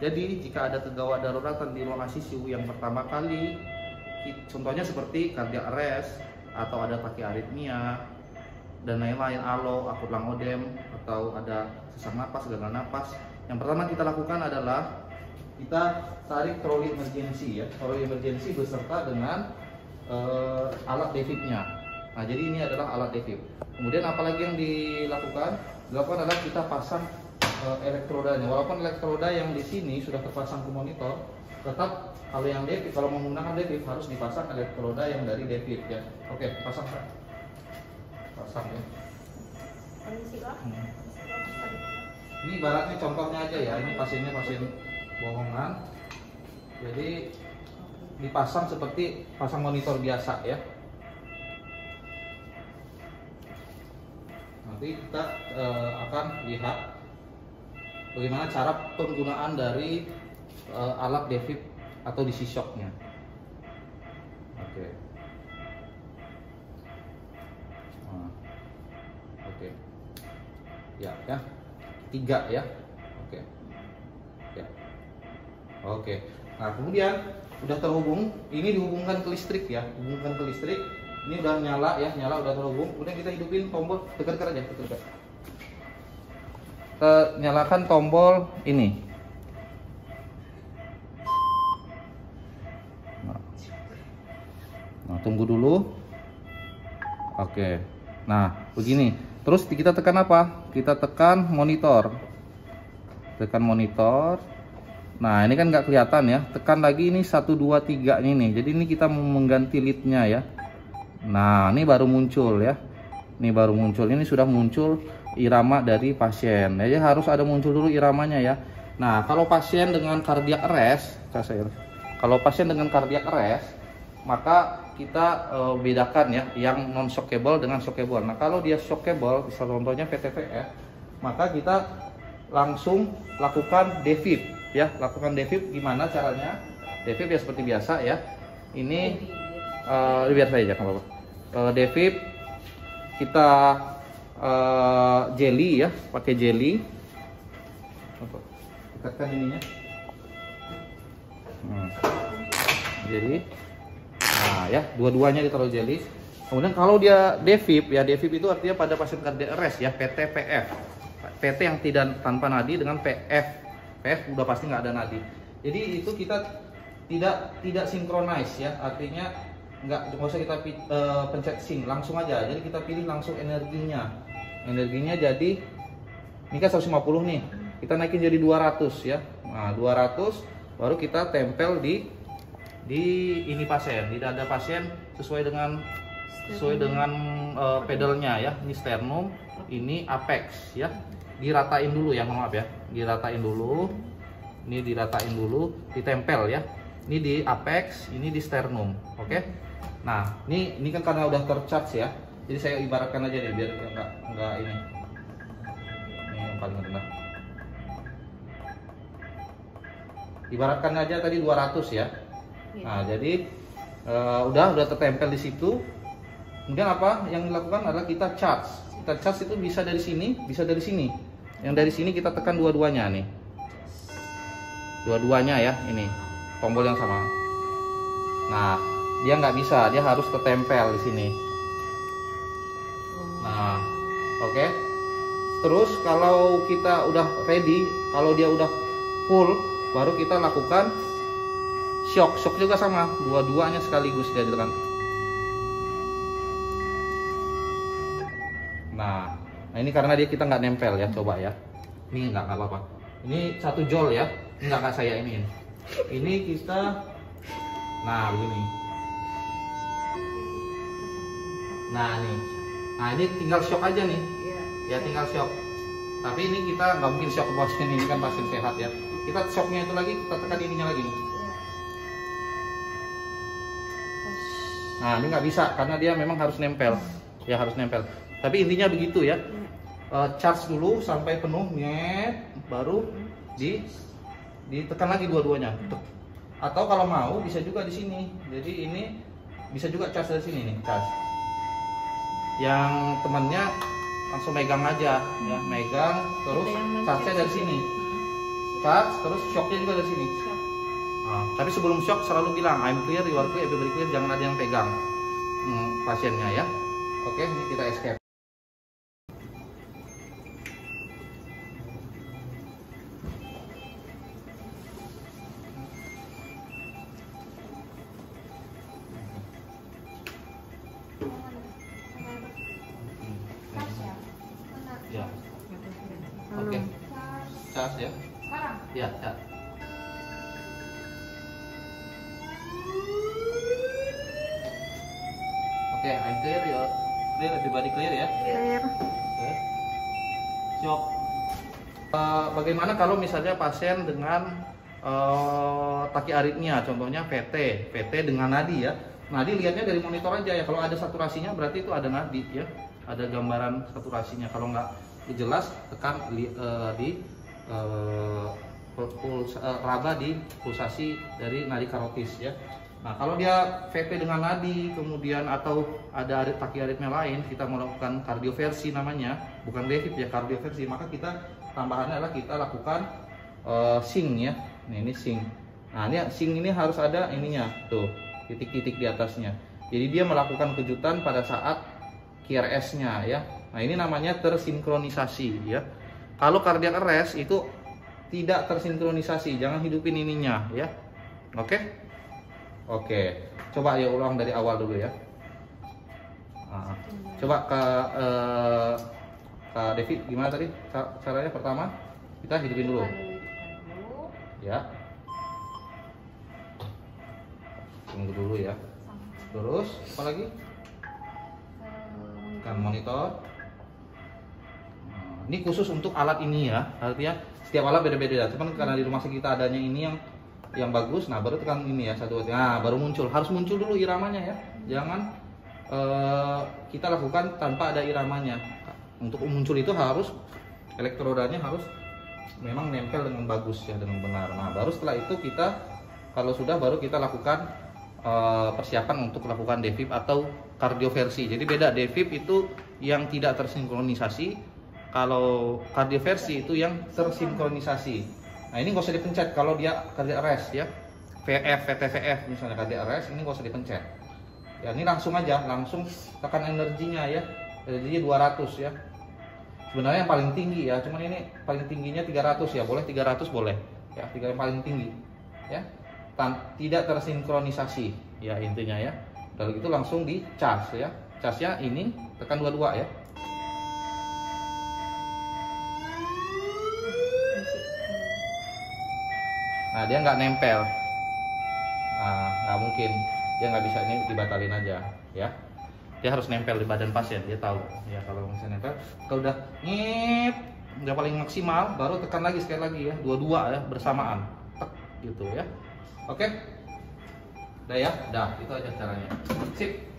Jadi jika ada kegawat daruratan di ruang ICU yang pertama kali, contohnya seperti cardiac arrest atau ada takiaritmia dan lain-lain alo, akut langodem atau ada sesak napas, gagal napas. Yang pertama kita lakukan adalah kita tarik troli emergency ya, troli emergency beserta dengan uh, alat defibnya. Nah, jadi ini adalah alat defib. Kemudian apalagi yang dilakukan? Dilakukan adalah kita pasang elektrodanya. Walaupun elektroda yang di sini sudah terpasang ke monitor, tetap kalau yang David kalau menggunakan David harus dipasang elektroda yang dari David ya. Oke, pasang Pak. Pasang ya. Hmm. Ini ibaratnya contohnya aja ya. Ini pasiennya pasien bohongan. Jadi dipasang seperti pasang monitor biasa ya. Nanti kita uh, akan lihat bagaimana cara penggunaan dari uh, alat devip atau DC shocknya. Oke. Nah. Oke. Ya, ya. Tiga ya. Oke. Okay. Ya. Oke. Okay. Nah, kemudian udah terhubung, ini dihubungkan ke listrik ya, hubungkan ke listrik. Ini udah nyala ya, nyala udah terhubung. Kemudian kita hidupin tombol tekan-tekan aja, tekan-tekan kita nyalakan tombol ini. Nah tunggu dulu. Oke. Nah begini. Terus kita tekan apa? Kita tekan monitor. Tekan monitor. Nah ini kan nggak kelihatan ya. Tekan lagi ini 1 2 3 ini jadi ini kita mengganti leadnya ya. Nah ini baru muncul ya. Ini baru muncul. Ini sudah muncul irama dari pasien. Jadi harus ada muncul dulu iramanya ya. Nah, kalau pasien dengan cardiac arrest, kalau pasien dengan cardiac arrest, maka kita e, bedakan ya yang non shockable dengan shockable. Nah, kalau dia shockable, contohnya PTVF, maka kita langsung lakukan defib ya. Lakukan defib gimana caranya? Defib ya seperti biasa ya. Ini e, biar saya aja kalau e, defib kita uh, jelly ya, pakai jelly. Tekan ininya. Hmm. Jelly. Nah, ya, dua-duanya ditaruh jelly. Kemudian kalau dia defib, ya defib itu artinya pada pasien arrest ya, PT PF. PT yang tidak tanpa nadi dengan PF. PF udah pasti nggak ada nadi. Jadi itu kita tidak tidak sinkronis ya, artinya nggak nggak usah kita uh, pencet sing langsung aja jadi kita pilih langsung energinya energinya jadi ini kan 150 nih. Kita naikin jadi 200 ya. Nah 200 baru kita tempel di di ini pasien. Di dada pasien sesuai dengan sesuai dengan uh, pedalnya ya. Ini sternum ini apex ya. Diratain dulu ya maaf ya. Diratain dulu. Ini diratain dulu ditempel ya. Ini di apex ini di sternum oke? Okay? nah ini ini kan karena udah tercharge ya jadi saya ibaratkan aja deh biar enggak enggak ini. Ini yang paling rendah. Ibaratkan aja tadi 200 ya. Iya. nah jadi uh, udah udah tertempel di situ. Kemudian apa yang dilakukan adalah kita charge. Kita charge itu bisa dari sini bisa dari sini. Yang dari sini kita tekan dua-duanya nih. Dua-duanya ya ini. Tombol yang sama. Nah dia nggak bisa dia harus tertempel di sini Nah, oke. Okay. Terus kalau kita udah ready, kalau dia udah full, baru kita lakukan shock. Shock juga sama, dua-duanya sekaligus dia ditekan. Nah, nah ini karena dia kita nggak nempel ya, coba ya. Ini nggak apa-apa. Ini satu jol ya, ini nggak saya ini. Ini kita, nah begini. Nah nih, Nah ini tinggal shock aja nih. Iya. Ya tinggal shock. Tapi ini kita nggak mungkin shock ke pasien ini kan pasien sehat ya. Kita shocknya itu lagi kita tekan ininya lagi nih. Iya. Nah ini nggak bisa karena dia memang harus nempel. Ya harus nempel. Tapi intinya begitu ya. Uh, charge dulu sampai penuh net baru di ditekan lagi dua-duanya. Atau kalau mau bisa juga di sini. Jadi ini bisa juga charge dari sini nih, charge yang temannya langsung megang aja ya megang terus charge dari sini. Charge terus shocknya juga dari sini. Nah, tapi sebelum shock selalu bilang I'm clear, you are clear, everybody clear, jangan ada yang pegang. Hmm, pasiennya ya. Oke, ini kita escape. Ya, ya. Oke, I'm clear, are clear, everybody clear ya. Clear. Oke. Shock. Eh, bagaimana kalau misalnya pasien dengan eh, taki aritmia, contohnya VT, VT dengan nadi ya. Nadi lihatnya dari monitor aja ya. Kalau ada saturasinya berarti itu ada nadi ya. Ada gambaran saturasinya. Kalau nggak jelas tekan li- eh, di eh, pul- puls- eh, raba di pulsasi dari nadi karotis ya. Nah, kalau dia VT dengan nadi, kemudian atau ada arit taki aritmia lain, kita melakukan kardioversi namanya, bukan defib ya kardioversi, maka kita tambahannya adalah kita lakukan eh, sing ya. Nah, ini sing. Nah, ini sing ini harus ada ininya, tuh, titik-titik di atasnya. Jadi dia melakukan kejutan pada saat QRS-nya ya. Nah, ini namanya tersinkronisasi ya. Kalau cardiac arrest itu tidak tersinkronisasi, jangan hidupin ininya ya. Oke? Oke, coba ya ulang dari awal dulu ya. Ah, coba ke eh, Kak Devi gimana tadi Ca- caranya pertama kita hidupin dulu ya. Tunggu dulu ya. Terus apa lagi? Kan monitor. Ini khusus untuk alat ini ya. Artinya setiap alat beda-beda. Cuman karena di rumah sakit kita adanya ini yang yang bagus, nah baru tekan ini ya satu. Nah baru muncul. Harus muncul dulu iramanya ya. Jangan eh, kita lakukan tanpa ada iramanya. Untuk muncul itu harus elektrodanya harus memang nempel dengan bagus ya dengan benar. Nah baru setelah itu kita kalau sudah baru kita lakukan eh, persiapan untuk melakukan defib atau kardioversi. Jadi beda defib itu yang tidak tersinkronisasi, kalau kardioversi itu yang tersinkronisasi. Nah ini nggak usah dipencet kalau dia cardiac arrest ya, VF, VTVF misalnya cardiac arrest ini nggak usah dipencet. Ya ini langsung aja, langsung tekan energinya ya, energinya 200 ya. Sebenarnya yang paling tinggi ya, cuman ini paling tingginya 300 ya, boleh 300 boleh ya, tiga yang paling tinggi ya. Tan- tidak tersinkronisasi ya intinya ya. Kalau gitu langsung di charge ya. Charge-nya ini tekan dua-dua ya. Nah dia nggak nempel, nah, nggak mungkin dia nggak bisa ini dibatalin aja ya. Dia harus nempel di badan pasien, dia tahu ya kalau misalnya nempel. Kalau udah ngip, udah paling maksimal, baru tekan lagi sekali lagi ya, dua-dua ya bersamaan, Tek, gitu ya. Oke, udah ya, udah itu aja caranya. Sip.